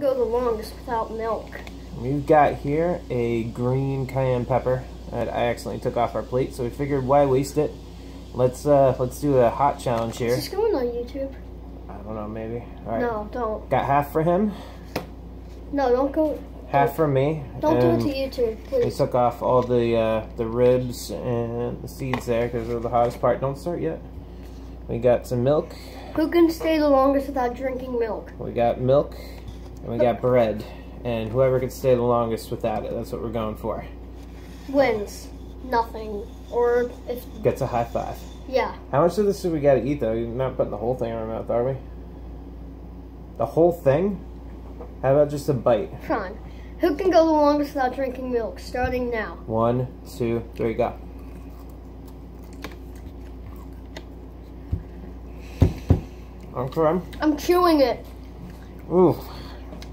go the longest without milk? We've got here a green cayenne pepper that I accidentally took off our plate, so we figured why waste it. Let's uh let's do a hot challenge here. Is this going on YouTube? I don't know, maybe. All right. No, don't. Got half for him, No, don't go. half for me. Don't do it to YouTube, please. We took off all the uh, the ribs and the seeds there because they're the hottest part. Don't start yet. We got some milk. Who can stay the longest without drinking milk? We got milk, and we got bread. And whoever can stay the longest without it, that's what we're going for. Wins. Nothing. Or if Gets a high five. yeah. How much of this do we got to eat though? You're not putting the whole thing in our mouth, are we? The whole thing? How about just a bite? Fine. Who can go the longest without drinking milk? Starting now. One, two, three, go. Okay. I'm chewing it. Ooh,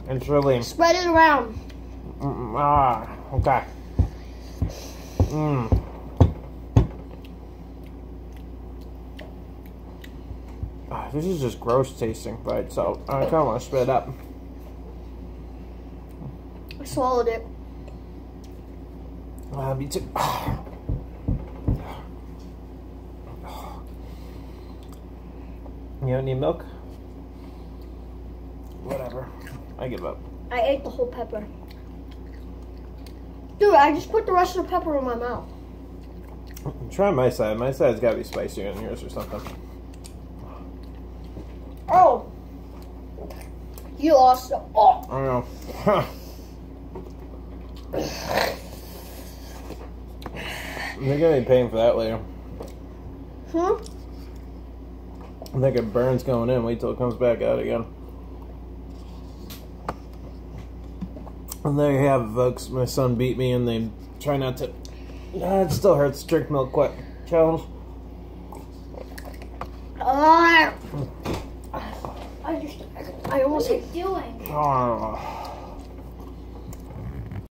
it's really. Spread it around. Mm, ah, okay. Mmm. Ah, this is just gross tasting by itself. I kind of want to spit it up. I swallowed it. Uh, me too. You don't need milk? Whatever. I give up. I ate the whole pepper. Dude, I just put the rest of the pepper in my mouth. Try my side. My side's got to be spicier than yours or something. Oh. You lost it. Oh. I know. You're gonna be paying for that later. Hmm? I think it burns going in. Wait till it comes back out again. And there you have it, folks. My son beat me, and they try not to. Ah, it still hurts. Drink milk quick. Challenge. Ah. I just, I almost hit. doing? Ah.